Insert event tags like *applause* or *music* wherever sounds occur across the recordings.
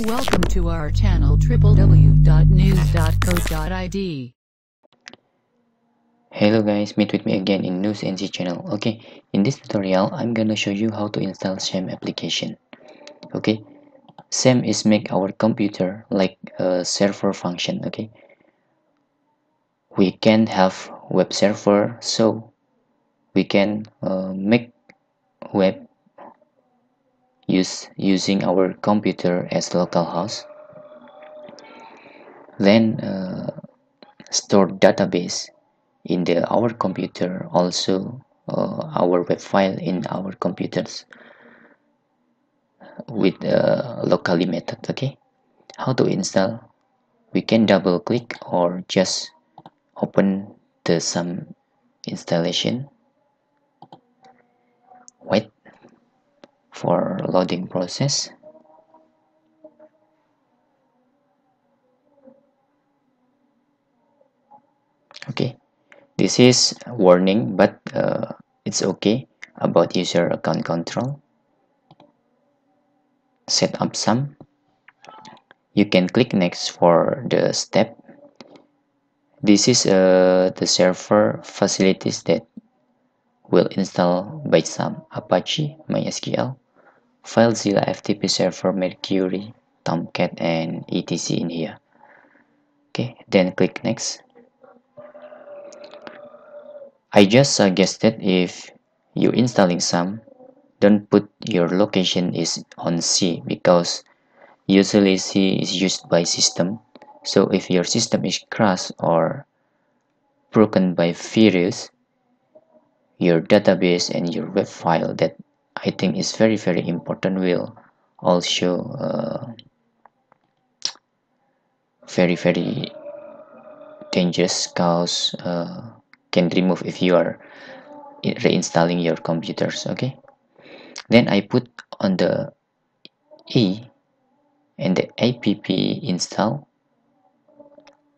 Welcome to our channel www.news.co.id. Hello guys, meet with me again in News NC channel. Okay, in this tutorial, I'm gonna show you how to install XAMPP application. Okay, XAMPP is make our computer like a server function. Okay, we can have web server, so we can uh, make web use using our computer as localhost. Then uh, store database in the our computer also uh, our web file in our computers with uh, locally method okay? How to install? We can double click or just open the XAMPP installation. Wait for loading process. Okay. This is warning but uh, it's okay about user account control. Set up XAMPP. You can click next for the step. This is uh, the server facilities that will install by XAMPP Apache MySQL FileZilla FTP server Mercury Tomcat and etc in here okay then click next I just suggested if you installing XAMPP don't put your location is on C because usually C is used by system. So if your system is crashed or broken by virus, your database and your web file that I think is very very important will also uh, very very dangerous cause uh, can remove if you are reinstalling your computers okay? Then I put on the E and the app install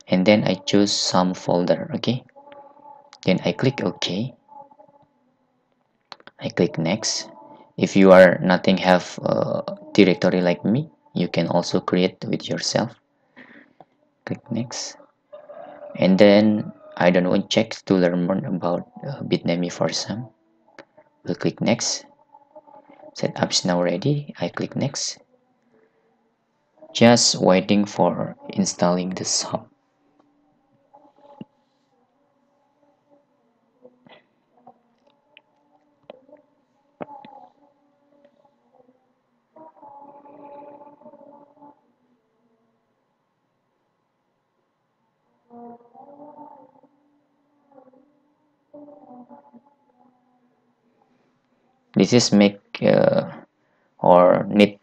and then I choose some folder okay? Then I click OK. I click next if you are nothing have a directory like me you can also create with yourself click next and then I don't want check to learn more about uh, Bitnami for XAMPP We'll click next. Setup is now ready. I click next. Just waiting for installing the XAMPP. This make uh, or need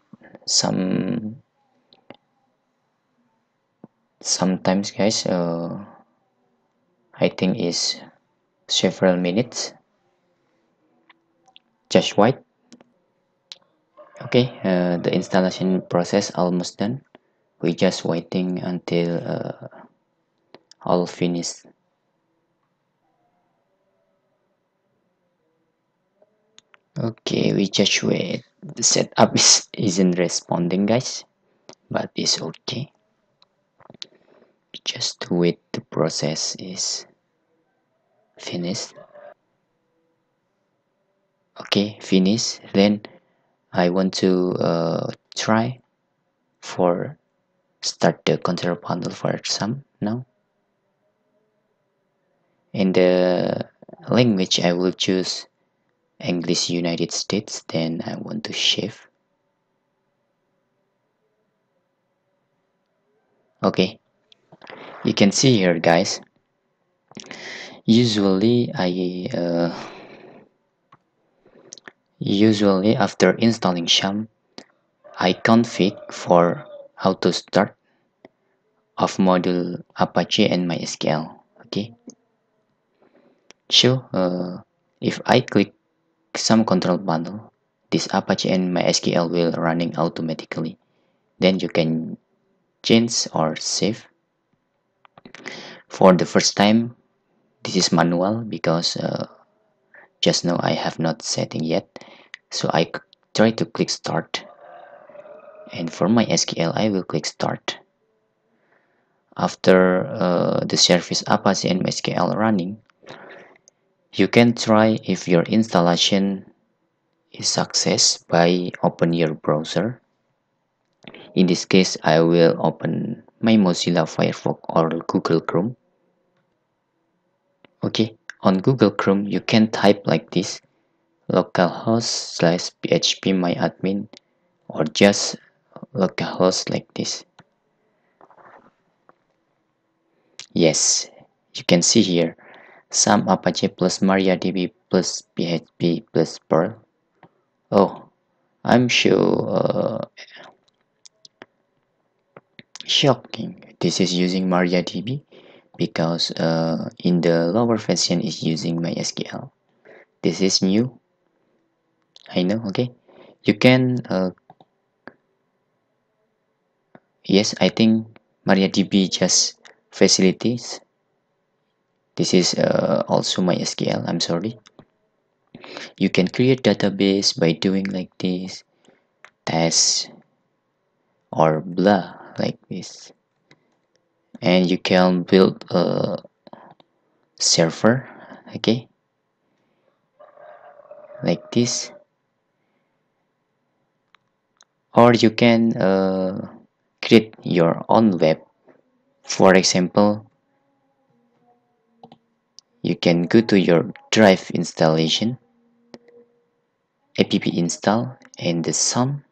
some sometimes guys uh, I think is several minutes. Just wait okay uh, the installation process almost done. We just waiting until uh, all finished okay we just wait the setup is, isn't responding guys but it's okay. Just wait the process is finished. Okay finish then I want to uh, try for start the control panel for XAMPP now. In the language I will choose English United States then I want to shift okay. You can see here guys. Usually I uh, usually after installing XAMPP I config for how to start of module Apache and MySQL okay? So uh, if I click XAMPP control panel this apache and mysql will running automatically. Then you can change or save. For the first time this is manual because uh, just now I have not setting yet. So I try to click start. And for my SQL I will click start. After uh, the service Apache and MySQL running you can try if your installation is success by open your browser. In this case I will open my Mozilla Firefox or Google Chrome. Okay on Google Chrome you can type like this localhost slash php myadmin or just localhost like this. Yes you can see here XAMPP apache plus mariadb plus php plus perl. Oh i'm sure uh, shocking. This is using mariadb because uh, in the lower version is using mysql. This is new. I know okay. You can uh, yes I think MariaDB just facilities this is uh, also MySQL I'm sorry. You can create database by doing like this test or blah like this. And you can build a server okay? Like this. Or you can uh, create your own web. For example you can go to your drive installation app install and the XAMPP.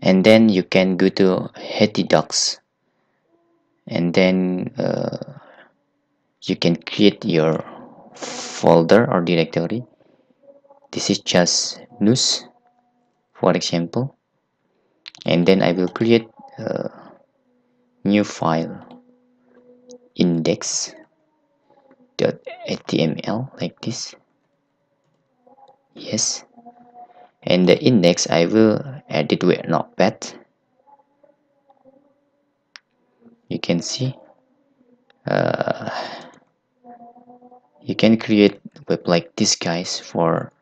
And then you can go to htdocs and then uh, you can create your folder or directory. This is just news for example. And then I will create a new file index.html like this. Yes. And the index I will add edit with notepad. You can see uh, you can create web like this guys for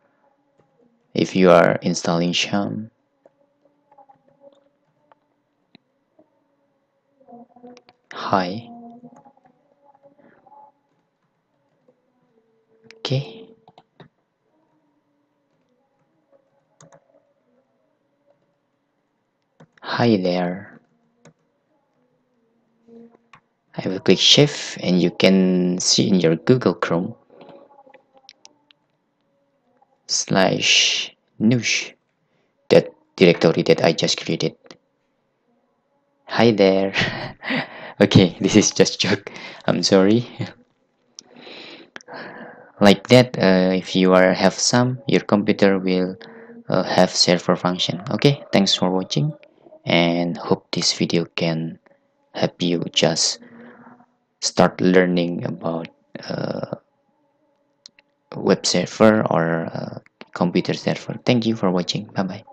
if you are installing XAMPP hi. Okay. Hi there. I will click shift and you can see in your Google Chrome slash noosh that directory that I just created. Hi there *laughs* okay this is just *laughs* joke. I'm sorry. Like that uh, if you are have some your computer will uh, have server function. Okay thanks for watching and hope this video can help you just start learning about uh, web server or uh, computer server. Thank you for watching. Bye bye